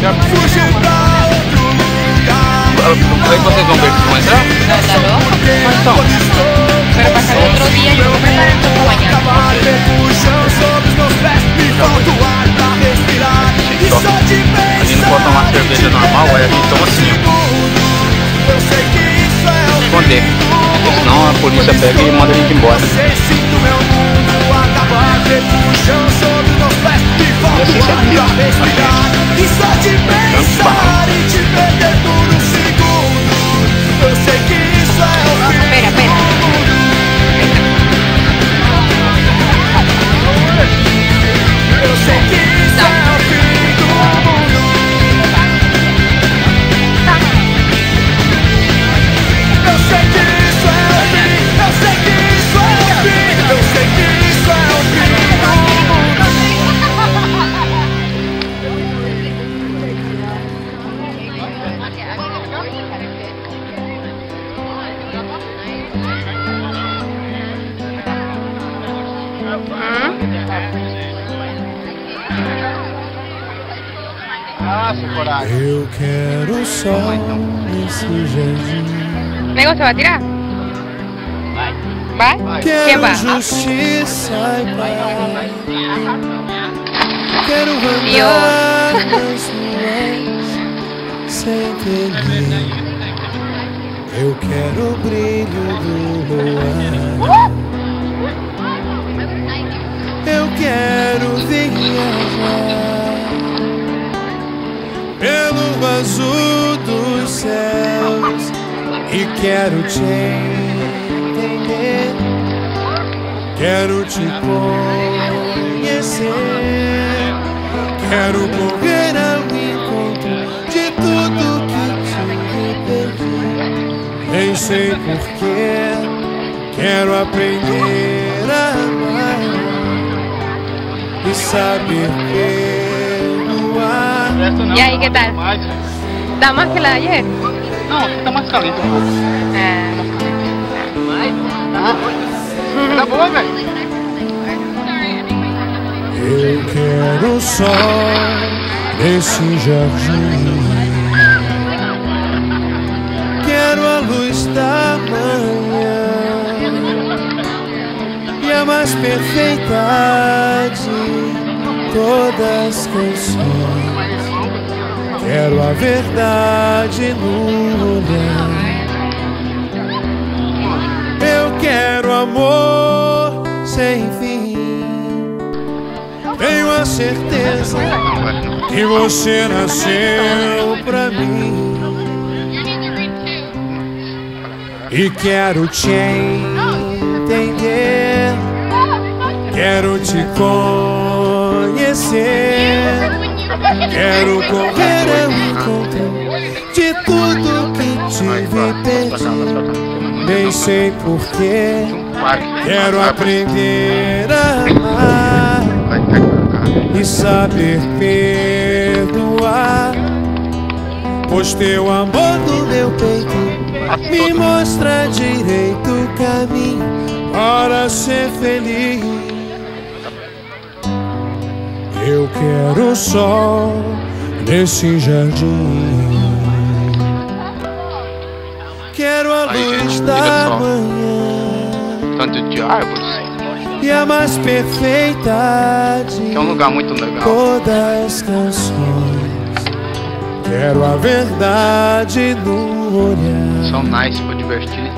Já... Fugir pra outro lugar. Aí vocês vão ver vão entrar? No, está loco. Mas então, Pero pasa el otro día yo mañana. E de ali não pode tomar cerveja normal, aí a gente toma assim, ó. Eu sei que isso é o Esconder. Senão a polícia pega e manda a gente embora. Você sinto meu mundo acabar Feito o chão sobre os meus pés Me falta o ar sempre. pra respirar E só de pensar e te perder por Coragem. Eu quero só esse jardim. ¿Nego se va a tirar? ¿Va? ¿Quién Quero va? justiça e paz. Quero andar nas ruas sem temer Eu quero o brilho do luar céus e quero te entender. Quero te conhecer. Quero correr ao encontro de tudo que te perdi. Nem sei porquê. Quero aprender a amar e saber perdoar. ¿Y ahí qué ¿Da más que de ayer? Não, aqui tá mais caliente um pouco. Ah, Tá boa, velho. Eu quero só nesse jardim. Quero a luz da manhã e a mais perfeita de todas as canções. Quero a verdade no olhar. Eu quero amor sem fim. Tenho a certeza que você nasceu pra mim. E quero te entender. Quero te conhecer. Quero correr ao encontro de tudo que tive perdido. Nem sei porquê. Quero aprender a amar e saber perdoar. Pois teu amor no meu peito me mostra direito o caminho para ser feliz. Eu quero sol nesse jardim. Quero a luz da manhã Tanto de árvores. e a mais perfeita de Que é um lugar muito legal. todas as canções. Quero a verdade no olhar. São nice pra divertir.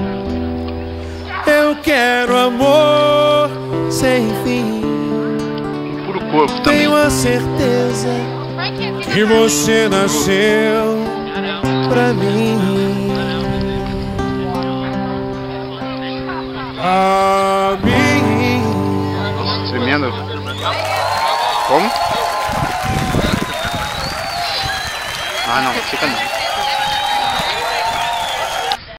Eu quero amor. Também. Tenho a certeza que você nasceu pra mim. A mim. Nossa, tremendo. Como? Ah, não, fica não.